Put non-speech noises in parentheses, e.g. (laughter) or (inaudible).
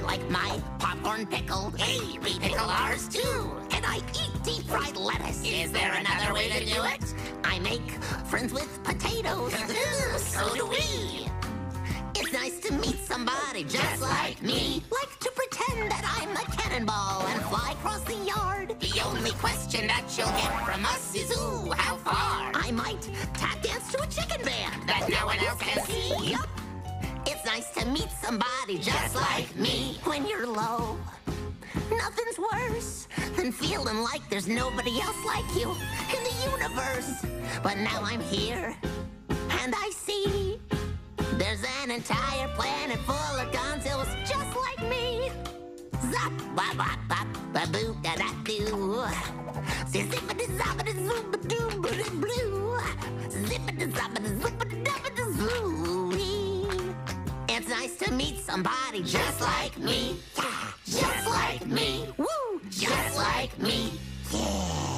like my popcorn pickled. Hey, we pickle ours too. And I eat deep fried lettuce. Is there another way to do it? I make friends with potatoes. (laughs) so do we. It's nice to meet somebody just, like me. Like to pretend that I'm a cannonball and fly across the yard. The only question that you'll get from us is, ooh, how far? I might tap dance to a chicken band. That no one else can see. Yup. Nice to meet somebody just, like me. when you're low. Nothing's worse than feeling like there's nobody else like you in the universe. But now I'm here, and I see there's an entire planet full of gonzils just like me. Zap, bop, bop, bop, ba boo, da da doo. Zippity zoppity zoopity ba blue. Zippity zoppity zoopity. It's nice to meet somebody just like me. Yeah, just like me. Woo, just like me. Yeah.